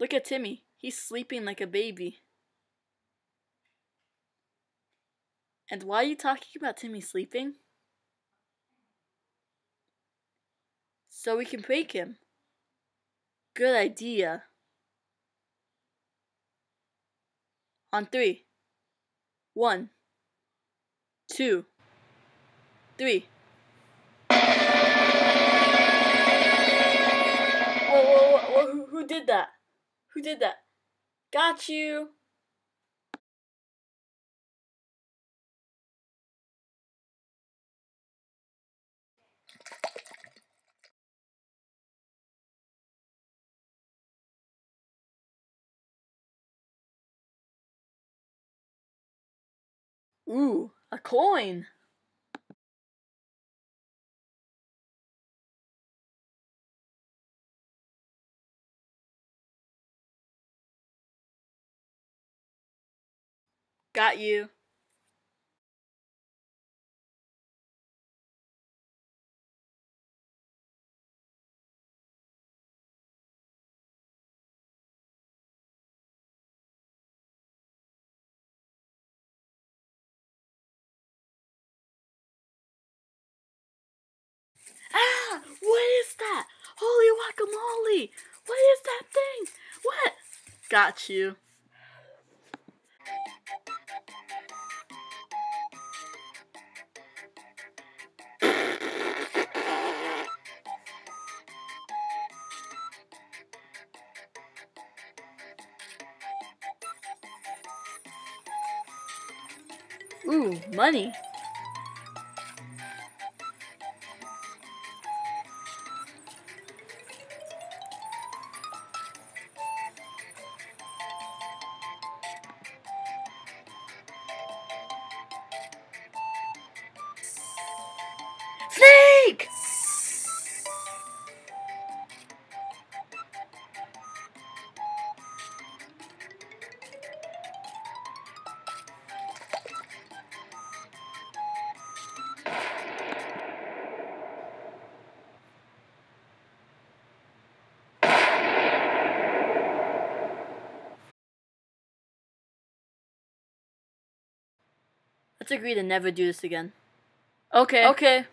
Look at Timmy. He's sleeping like a baby. And why are you talking about Timmy sleeping? So we can prank him. Good idea. On three. One. Two. Three. Whoa, whoa, whoa, who, who did that? Who did that? Got you. Ooh, a coin. Got you. Ah! What is that? Holy guacamole! What is that thing? What? Got you. Ooh, money. Let's agree to never do this again. Okay. Okay.